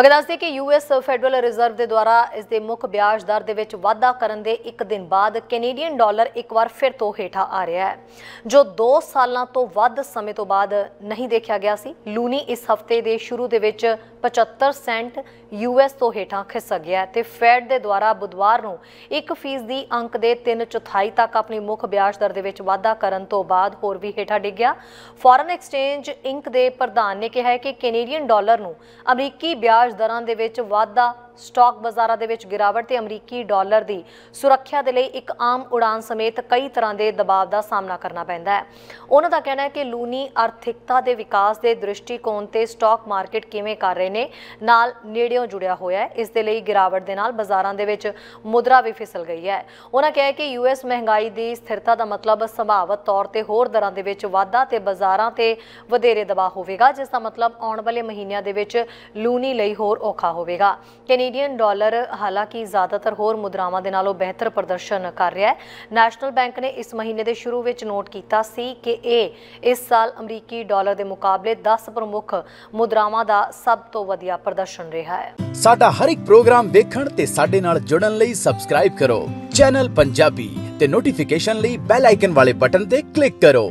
ਅਗਰ ਦੱਸਦੇ ਕਿ ਯੂਐਸ ਫੈਡਰਲ ਰਿਜ਼ਰਵ ਦੇ ਦੁਆਰਾ ਇਸ ਦੇ ਮੁੱਖ ਵਿਆਜ ਦਰ ਦੇ ਵਿੱਚ ਵਾਧਾ ਕਰਨ ਦੇ ਇੱਕ ਦਿਨ ਬਾਅਦ ਕੈਨੇਡੀਅਨ ਡਾਲਰ ਇੱਕ ਵਾਰ ਫਿਰ ਤੋਂ ਹੇਠਾਂ ਆ ਰਿਹਾ ਹੈ, ਜੋ 2 ਸਾਲਾਂ ਤੋਂ ਵੱਧ ਸਮੇਂ ਤੋਂ ਬਾਅਦ ਨਹੀਂ ਦੇਖਿਆ ਗਿਆ ਸੀ। ਲੂਨੀ ਇਸ ਹਫ਼ਤੇ ਦੇ ਸ਼ੁਰੂ ਦੇ ਵਿੱਚ 75 ਸੈਂਟ ਯੂਐਸ ਤੋਂ ਹੇਠਾਂ ਖਿਸਕ ਗਿਆ ਹੈ ਤੇ ਫੈਡ ਦੇ ਦੁਆਰਾ ਬੁੱਧਵਾਰ ਨੂੰ 1% ਦੀ ਅੰਕ ਦੇ 3 ਚੌਥਾਈ ਤੱਕ ਆਪਣੀ ਮੁੱਖ ਵਿਆਜ ਦਰ ਦੇ ਵਿੱਚ ਵਾਧਾ ਕਰਨ ਤੋਂ ਬਾਅਦ ਹੋਰ ਵੀ ਹੇਠਾਂ ਡਿੱਗ ਗਿਆ। ਫੋਰਨ ਐਕਸਚੇਂਜ ਇੰਕ ਦੇ ਪ੍ਰਧਾਨ ਨੇ ਕਿਹਾ ਹੈ ਕਿ ਕੈਨੇਡੀਅਨ ਡਾਲਰ ਨੂੰ ਅਮਰੀਕੀ ਵਿਆਜ ਦਰਾਂ ਦੇ ਵਿੱਚ ਵਾਧਾ ਸਟਾਕ ਬਾਜ਼ਾਰਾਂ ਦੇ ਵਿੱਚ ਗਿਰਾਵਟ ਤੇ ਅਮਰੀਕੀ ਡਾਲਰ ਦੀ ਸੁਰੱਖਿਆ ਦੇ ਲਈ ਇੱਕ ਆਮ ਉਡਾਨ ਸਮੇਤ ਕਈ ਤਰ੍ਹਾਂ ਦੇ ਦਬਾਅ ਦਾ ਸਾਹਮਣਾ ਕਰਨਾ ਪੈਂਦਾ ਹੈ। ਉਹਨਾਂ ਦਾ ਕਹਿਣਾ ਹੈ ਕਿ ਲੂਨੀ ਆਰਥਿਕਤਾ ਦੇ ਵਿਕਾਸ ਦੇ ਦ੍ਰਿਸ਼ਟੀਕੋਣ ਤੇ ਸਟਾਕ ਮਾਰਕੀਟ ਕਿਵੇਂ ਕਰ ਰਹੇ ਨੇ, ਨਾਲ ਨੇੜਿਓਂ ਜੁੜਿਆ ਹੋਇਆ ਹੈ। ਇਸ ਦੇ ਲਈ ਗਿਰਾਵਟ ਦੇ ਨਾਲ ਬਾਜ਼ਾਰਾਂ ਦੇ ਵਿੱਚ ਮੁਦਰਾ ਵੀ ਫਿਸਲ ਗਈ ਹੈ। ਉਹਨਾਂ ਕਿਹਾ ਕਿ ਯੂਐਸ ਮਹਿੰਗਾਈ ਦੀ ਸਥਿਰਤਾ ਦਾ ਮਤਲਬ ਸੰਭਾਵਤ ਤੌਰ ਤੇ ਹੋਰ ਦਰਾਂ ਦੇ ਵਿੱਚ ਵਾਧਾ ਤੇ ਬਾਜ਼ਾਰਾਂ ਤੇ ਵਧੇਰੇ ਦਬਾਅ ਹੋਵੇਗਾ, ਜਿਸ ਦਾ ਮਤਲਬ ਆਉਣ ਵਾਲੇ ਮਹੀਨਿਆਂ ਦੇ ਵਿੱਚ ਲੂਨੀ ਲਈ ਹੋਰ ਔਖਾ ਹੋਵੇਗਾ। ਕੈਨੇਡੀਅਨ ਡਾਲਰ ਹਾਲਾਂਕਿ ਜ਼ਿਆਦਾਤਰ ਹੋਰ ਮੁਦਰਾਵਾਂ ਦੇ ਨਾਲੋਂ ਬਿਹਤਰ ਪ੍ਰਦਰਸ਼ਨ ਕਰ ਰਿਹਾ ਹੈ। ਨੈਸ਼ਨਲ ਬੈਂਕ ਨੇ ਇਸ ਮਹੀਨੇ ਦੇ ਸ਼ੁਰੂ ਵਿੱਚ ਨੋਟ ਕੀਤਾ ਸੀ ਕਿ ਇਹ ਇਸ ਸਾਲ ਅਮਰੀਕੀ ਡਾਲਰ ਦੇ ਮੁਕਾਬਲੇ 10 ਪ੍ਰਮੁੱਖ ਮੁਦਰਾਵਾਂ ਦਾ ਸਭ ਤੋਂ ਵਧੀਆ ਪ੍ਰਦਰਸ਼ਨ ਰਿਹਾ ਹੈ। ਸਾਡਾ ਹਰ ਇੱਕ ਪ੍ਰੋਗਰਾਮ ਦੇਖਣ ਤੇ ਸਾਡੇ ਨਾਲ ਜੁੜਨ ਲਈ ਸਬਸਕ੍ਰਾਈਬ ਕਰੋ। ਚੈਨਲ ਪੰਜਾਬੀ ਤੇ ਨੋਟੀਫਿਕੇਸ਼ਨ ਲਈ ਬੈਲ ਆਈਕਨ ਵਾਲੇ ਬਟਨ ਤੇ ਕਲਿੱਕ ਕਰੋ।